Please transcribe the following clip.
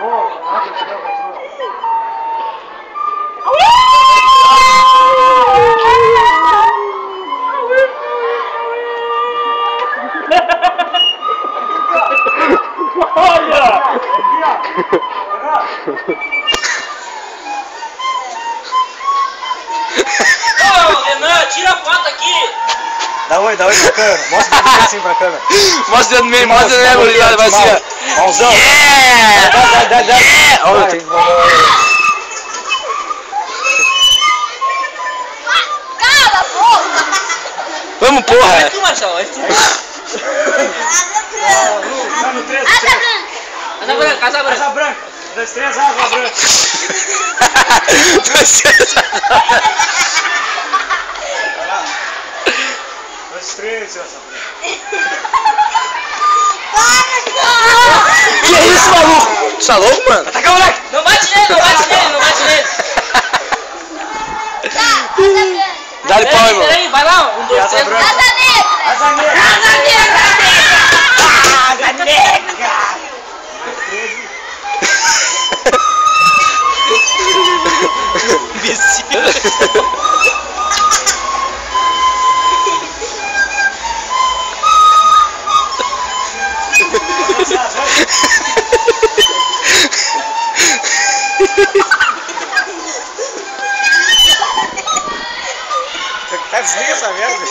acabou, não continua, continua. Ô, Renan, tira a foto aqui! Dá oi, dá oi pra câmera. Mostra o dedo assim pra câmera. Mostra o dedo meio, mostra o dedo meio, vai assim, ó. Mãozão. Yeah! Dá, dá, dá, dá. Yeah! Tem- Cala a boca! Vamos, porra! Vai tu, Marcelo, vai tu. No três, Asa três. branca! Asa branca, asa branca. Asa branca. Dois, três, asa branca. Dois, três, asa branca. Tá louco, mano? Ataca, moleque. Não bate nele, não bate nele, não bate nele. Dá-lhe pau, irmão. vai lá. Um, dois, três. Tá desliga essa merda,